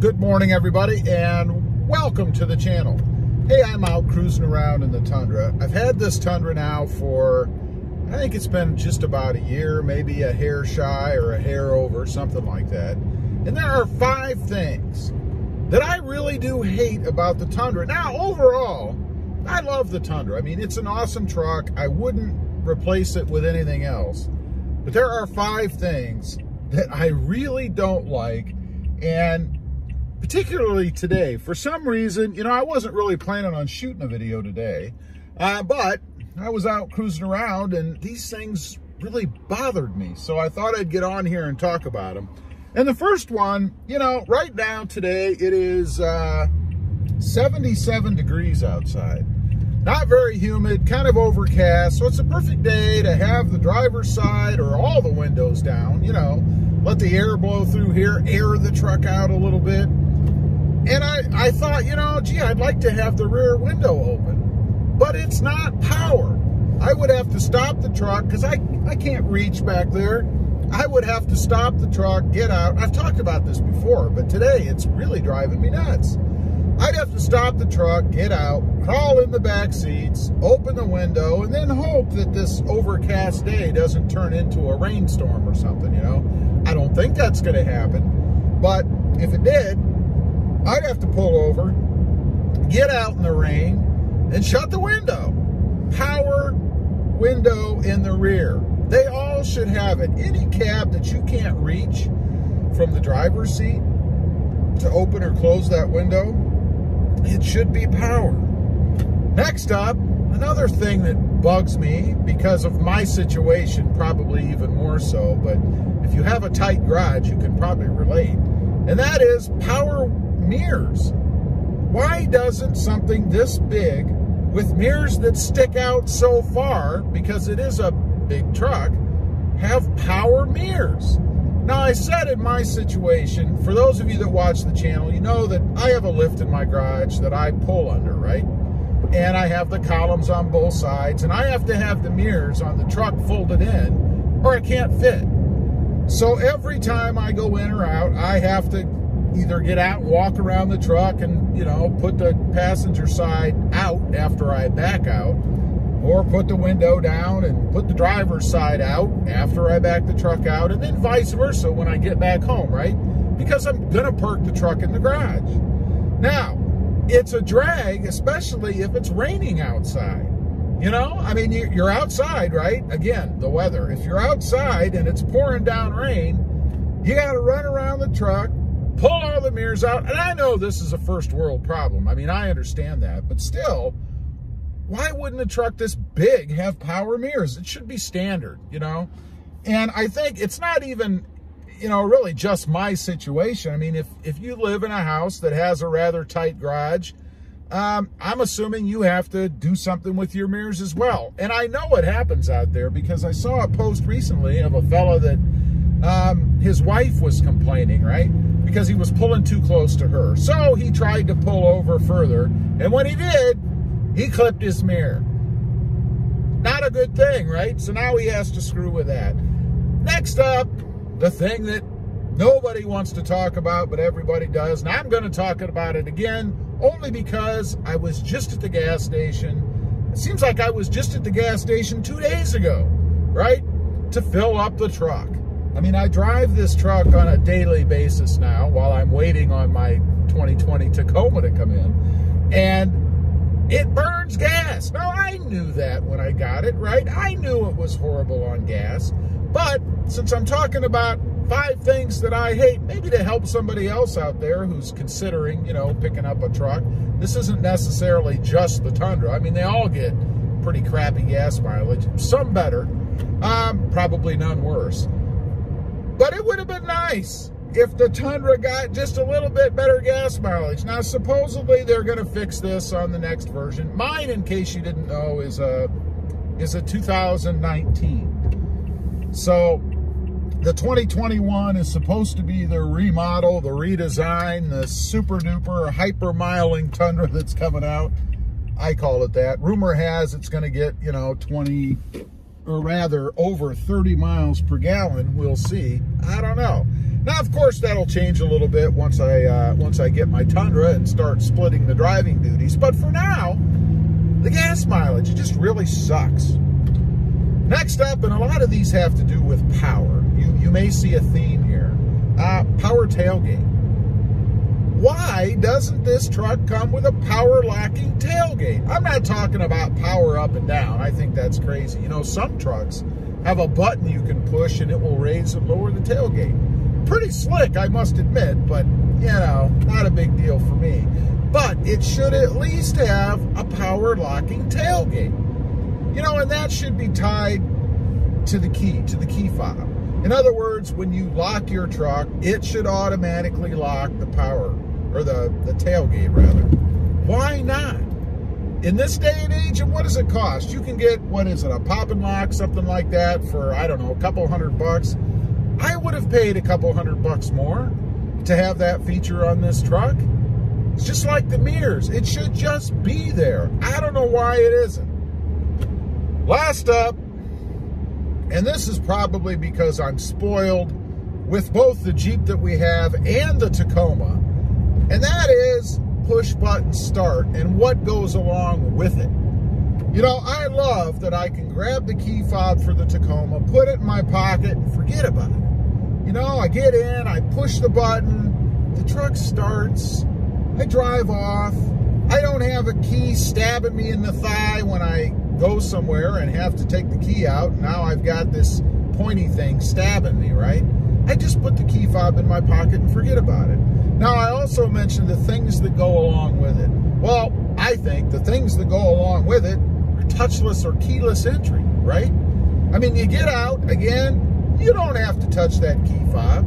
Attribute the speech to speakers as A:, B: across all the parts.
A: Good morning, everybody, and welcome to the channel. Hey, I'm out cruising around in the Tundra. I've had this Tundra now for, I think it's been just about a year, maybe a hair shy or a hair over, something like that. And there are five things that I really do hate about the Tundra. Now, overall, I love the Tundra. I mean, it's an awesome truck. I wouldn't replace it with anything else. But there are five things that I really don't like. And particularly today. For some reason, you know, I wasn't really planning on shooting a video today, uh, but I was out cruising around and these things really bothered me. So I thought I'd get on here and talk about them. And the first one, you know, right now today it is uh, 77 degrees outside. Not very humid, kind of overcast. So it's a perfect day to have the driver's side or all the windows down, you know, let the air blow through here, air the truck out a little bit. And I, I thought, you know, gee, I'd like to have the rear window open, but it's not powered. I would have to stop the truck because I, I can't reach back there. I would have to stop the truck, get out. I've talked about this before, but today it's really driving me nuts. I'd have to stop the truck, get out, crawl in the back seats, open the window, and then hope that this overcast day doesn't turn into a rainstorm or something, you know? I don't think that's going to happen, but if it did, I'd have to pull over, get out in the rain, and shut the window. Power window in the rear. They all should have it. Any cab that you can't reach from the driver's seat to open or close that window, it should be powered. Next up, another thing that bugs me because of my situation, probably even more so, but if you have a tight garage, you can probably relate, and that is power mirrors. Why doesn't something this big with mirrors that stick out so far, because it is a big truck, have power mirrors? Now, I said in my situation, for those of you that watch the channel, you know that I have a lift in my garage that I pull under, right? And I have the columns on both sides, and I have to have the mirrors on the truck folded in, or I can't fit. So every time I go in or out, I have to either get out and walk around the truck and, you know, put the passenger side out after I back out, or put the window down and put the driver's side out after I back the truck out, and then vice versa when I get back home, right? Because I'm going to park the truck in the garage. Now, it's a drag, especially if it's raining outside. You know, I mean, you're outside, right? Again, the weather. If you're outside and it's pouring down rain, you got to run around the truck, pull all the mirrors out. And I know this is a first world problem. I mean, I understand that. But still, why wouldn't a truck this big have power mirrors? It should be standard, you know? And I think it's not even, you know, really just my situation. I mean, if, if you live in a house that has a rather tight garage, um, I'm assuming you have to do something with your mirrors as well. And I know what happens out there because I saw a post recently of a fella that um, his wife was complaining, right? Because he was pulling too close to her. So he tried to pull over further, and when he did, he clipped his mirror. Not a good thing, right? So now he has to screw with that. Next up, the thing that nobody wants to talk about, but everybody does, and I'm going to talk about it again, only because I was just at the gas station. It seems like I was just at the gas station two days ago, right? To fill up the truck. I mean, I drive this truck on a daily basis now while I'm waiting on my 2020 Tacoma to come in. And it burns gas. Now, I knew that when I got it, right? I knew it was horrible on gas. But since I'm talking about five things that I hate, maybe to help somebody else out there who's considering, you know, picking up a truck, this isn't necessarily just the Tundra. I mean, they all get pretty crappy gas mileage. Some better, um, probably none worse. But it would have been nice if the Tundra got just a little bit better gas mileage. Now, supposedly they're going to fix this on the next version. Mine, in case you didn't know, is a is a 2019. So the 2021 is supposed to be the remodel, the redesign, the super duper hyper miling Tundra that's coming out. I call it that. Rumor has it's going to get, you know, 20 or rather over 30 miles per gallon. We'll see. I don't know. Now, of course, that'll change a little bit once I uh, once I get my Tundra and start splitting the driving duties. But for now, the gas mileage, it just really sucks. Next up, and a lot of these have to do with power. You, you may see a theme here. Uh, power tailgate. Why doesn't this truck come with a power locking tailgate? I'm not talking about power up and down. I think that's crazy. You know, some trucks have a button you can push and it will raise and lower the tailgate. Pretty slick, I must admit, but, you know, not a big deal for me. But it should at least have a power locking tailgate. You know, and that should be tied to the key, to the key fob. In other words, when you lock your truck, it should automatically lock the power, or the, the tailgate rather. Why not? In this day and age, and what does it cost? You can get, what is it, a pop and lock, something like that for, I don't know, a couple hundred bucks. I would have paid a couple hundred bucks more to have that feature on this truck. It's just like the mirrors. It should just be there. I don't know why it isn't. Last up, and this is probably because I'm spoiled with both the Jeep that we have and the Tacoma, and that is push button start and what goes along with it. You know, I love that I can grab the key fob for the Tacoma, put it in my pocket, and forget about it. You know, I get in, I push the button, the truck starts, I drive off. I don't have a key stabbing me in the thigh when I go somewhere and have to take the key out. Now I've got this pointy thing stabbing me, right? I just put the key fob in my pocket and forget about it. Now, I also mentioned the things that go along with it. Well, I think the things that go along with it are touchless or keyless entry, right? I mean, you get out, again, you don't have to touch that key fob.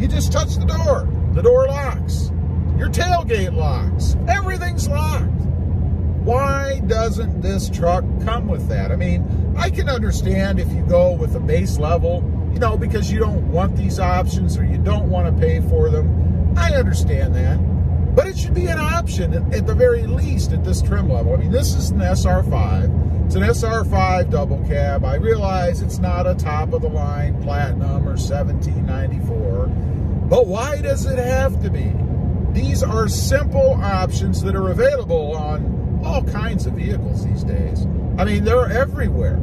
A: You just touch the door. The door locks. Your tailgate locks. Everything's locked. Why doesn't this truck come with that? I mean, I can understand if you go with a base level, you know, because you don't want these options or you don't want to pay for them. I understand that. But it should be an option at, the very least at this trim level. I mean, this is an SR5. It's an SR5 double cab. I realize it's not a top of the line Platinum or 1794. But why does it have to be? These are simple options that are available on all kinds of vehicles these days. I mean, they're everywhere.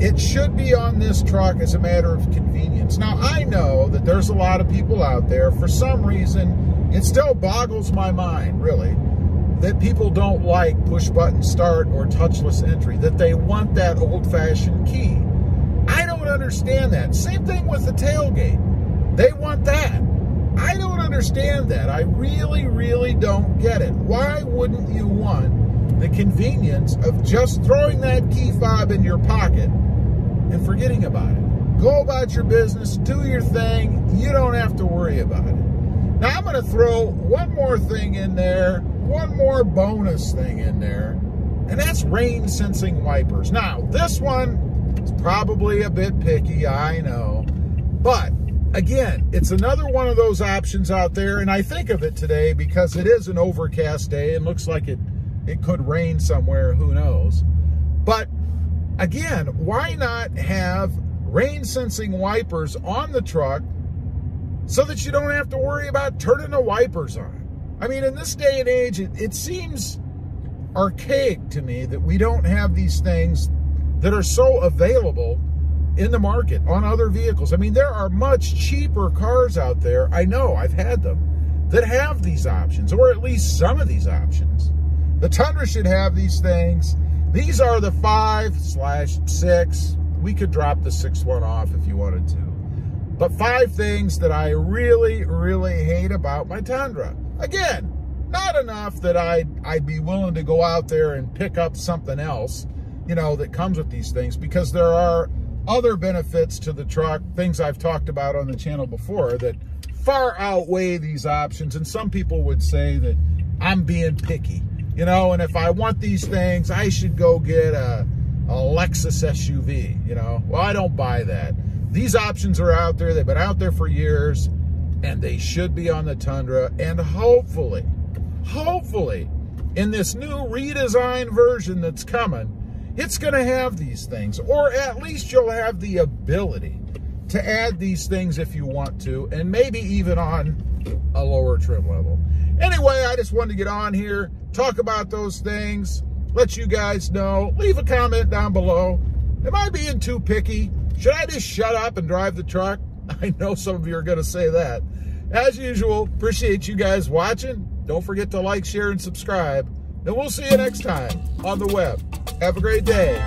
A: It should be on this truck as a matter of convenience. Now, I know that there's a lot of people out there, for some reason, it still boggles my mind, really, that people don't like push button start or touchless entry, that they want that old fashioned key. I don't understand that. Same thing with the tailgate. They want that. I don't understand that. I really, really don't get it. Why wouldn't you want the convenience of just throwing that key fob in your pocket and forgetting about it. Go about your business, do your thing. You don't have to worry about it. Now, I'm going to throw one more thing in there, one more bonus thing in there, and that's rain sensing wipers. Now, this one is probably a bit picky, I know, but again, it's another one of those options out there, and I think of it today because it is an overcast day and looks like it it could rain somewhere, who knows. But again, why not have rain sensing wipers on the truck so that you don't have to worry about turning the wipers on? I mean, in this day and age, it, it seems archaic to me that we don't have these things that are so available in the market on other vehicles. I mean, there are much cheaper cars out there, I know, I've had them, that have these options, or at least some of these options. The Tundra should have these things. These are the five slash six. We could drop the sixth one off if you wanted to. But five things that I really, really hate about my Tundra. Again, not enough that I'd, I'd be willing to go out there and pick up something else, you know, that comes with these things because there are other benefits to the truck, things I've talked about on the channel before that far outweigh these options. And some people would say that I'm being picky you know, and if I want these things, I should go get a, a Lexus SUV, you know. Well, I don't buy that. These options are out there. They've been out there for years, and they should be on the Tundra. And hopefully, hopefully, in this new redesigned version that's coming, it's going to have these things, or at least you'll have the ability to add these things if you want to, and maybe even on a lower trim level. Anyway, I just wanted to get on here, talk about those things, let you guys know. Leave a comment down below. Am I being too picky? Should I just shut up and drive the truck? I know some of you are going to say that. As usual, appreciate you guys watching. Don't forget to like, share, and subscribe. And we'll see you next time on the web. Have a great day.